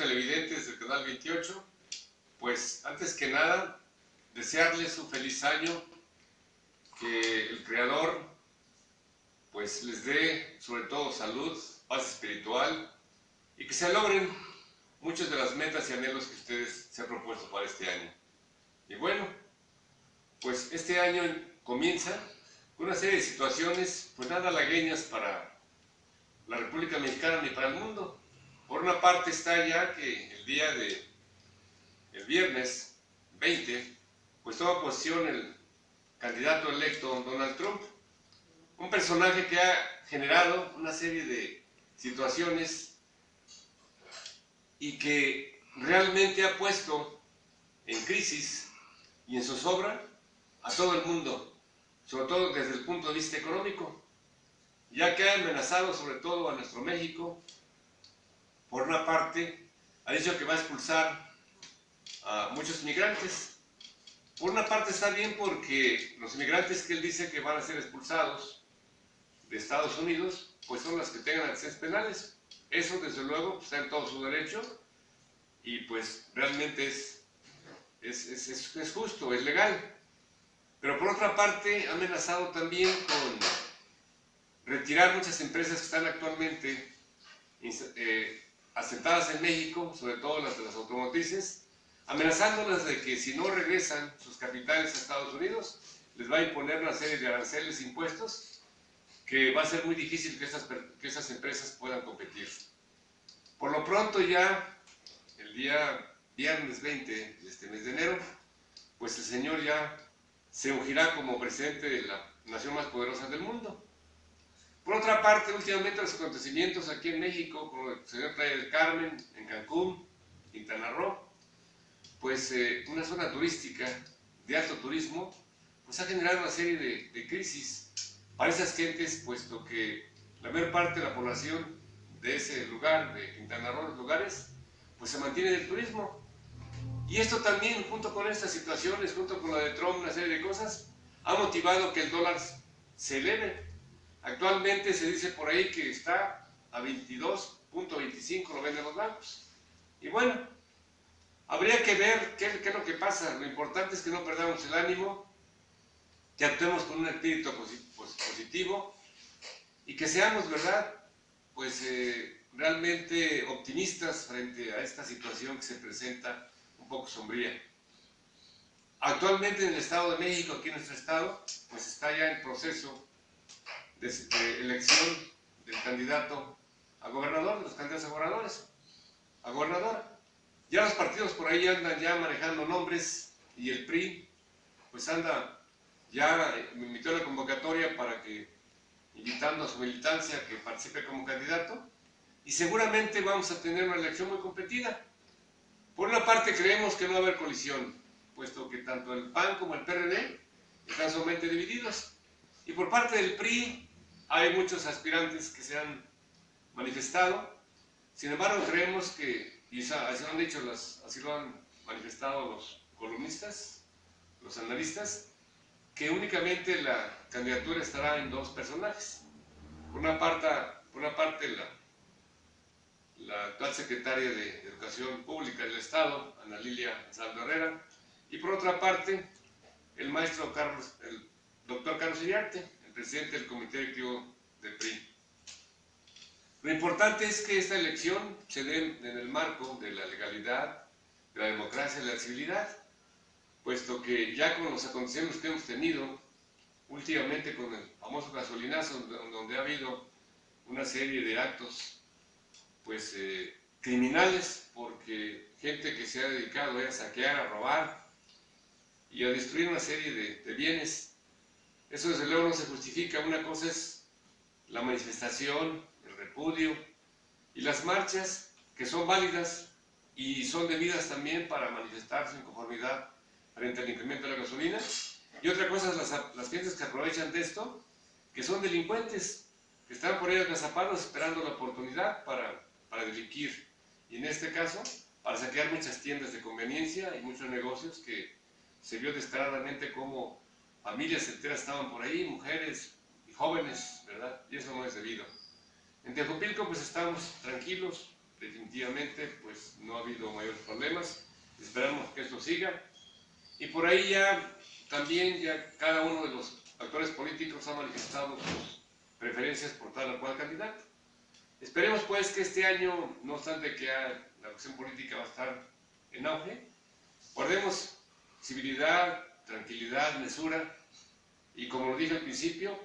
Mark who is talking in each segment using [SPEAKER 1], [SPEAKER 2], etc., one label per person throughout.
[SPEAKER 1] televidentes del canal 28. Pues antes que nada, desearles un feliz año, que el Creador pues les dé sobre todo salud, paz espiritual y que se logren muchas de las metas y anhelos que ustedes se han propuesto para este año. Y bueno, pues este año comienza con una serie de situaciones pues nada halagueñas para la República Mexicana ni para el mundo. Por una parte está ya que el día de el viernes 20, pues toma posición el candidato electo Donald Trump, un personaje que ha generado una serie de situaciones y que realmente ha puesto en crisis y en zozobra a todo el mundo, sobre todo desde el punto de vista económico, ya que ha amenazado sobre todo a nuestro México por una parte, ha dicho que va a expulsar a muchos inmigrantes. Por una parte está bien porque los inmigrantes que él dice que van a ser expulsados de Estados Unidos, pues son las que tengan accesos penales. Eso, desde luego, está en todo su derecho y pues realmente es, es, es, es justo, es legal. Pero por otra parte, ha amenazado también con retirar muchas empresas que están actualmente eh, asentadas en México, sobre todo las de las automotrices, amenazándolas de que si no regresan sus capitales a Estados Unidos, les va a imponer una serie de aranceles impuestos que va a ser muy difícil que esas, que esas empresas puedan competir. Por lo pronto ya, el día viernes 20 de este mes de enero, pues el señor ya se ungirá como presidente de la nación más poderosa del mundo. Por otra parte, últimamente los acontecimientos aquí en México, como el señor Playa del Carmen, en Cancún, Quintana Roo, pues eh, una zona turística de alto turismo, pues ha generado una serie de, de, crisis para esas gentes, puesto que la mayor parte de la población de ese lugar, de Quintana Roo, los lugares, pues se mantiene del turismo. Y esto también, junto con estas situaciones, junto con la de Trump, una serie de cosas, ha motivado que el dólar se eleve. Actualmente se dice por ahí que está a 22.25, lo venden los bancos. Y bueno, habría que ver qué, es lo que pasa. Lo importante es que no perdamos el ánimo, que actuemos con un espíritu positivo y que seamos, ¿verdad? Pues eh, realmente optimistas frente a esta situación que se presenta un poco sombría. Actualmente en el Estado de México, aquí en nuestro Estado, pues está ya en proceso de, elección del candidato a gobernador, de los candidatos a gobernadores, a gobernadora. Ya los partidos por ahí andan ya manejando nombres y el PRI pues anda, ya me invitó la convocatoria para que, invitando a su militancia que participe como candidato, y seguramente vamos a tener una elección muy competida. Por una parte creemos que no va a haber colisión, puesto que tanto el PAN como el PRD están sumamente divididos. Y por parte del PRI hay muchos aspirantes que se han manifestado, sin embargo creemos que, y así lo han dicho, así lo han manifestado los columnistas, los analistas, que únicamente la candidatura estará en dos personajes. Por una parte, por una parte la, la actual secretaria de Educación Pública del Estado, Ana Lilia Saldo Herrera, y por otra parte, el maestro Carlos, el doctor Carlos Iriarte, presidente del Comité Directivo del PRI. Lo importante es que esta elección se dé en el marco de la legalidad, de la democracia y de la civilidad, puesto que ya con los acontecimientos que hemos tenido, últimamente con el famoso gasolinazo, donde ha habido una serie de actos pues, eh, criminales, porque gente que se ha dedicado a saquear, a robar y a destruir una serie de, de bienes eso desde luego no se justifica. Una cosa es la manifestación, el repudio y las marchas que son válidas y son debidas también para manifestar su inconformidad frente al incremento de la gasolina. Y otra cosa es las, las gentes que aprovechan de esto, que son delincuentes, que están por ahí agazapados esperando la oportunidad para, para delinquir. Y en este caso, para saquear muchas tiendas de conveniencia y muchos negocios que se vio descaradamente como familias enteras estaban por ahí, mujeres y jóvenes, ¿verdad? Y eso no es debido. En Tejupilco pues estamos tranquilos, definitivamente pues no ha habido mayores problemas, esperamos que esto siga y por ahí ya también ya cada uno de los actores políticos ha manifestado sus preferencias por tal o cual candidato. Esperemos pues que este año, no obstante que la cuestión política va a estar en auge, guardemos civilidad, tranquilidad, mesura y como lo dije al principio,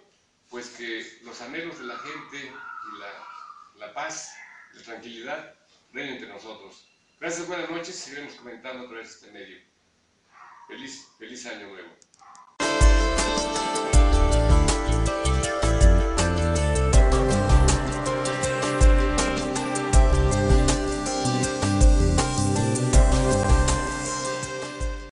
[SPEAKER 1] pues que los anhelos de la gente y la, la paz, la tranquilidad reinen entre nosotros. Gracias, buenas noches, seguiremos comentando a través de este medio. Feliz, feliz año nuevo.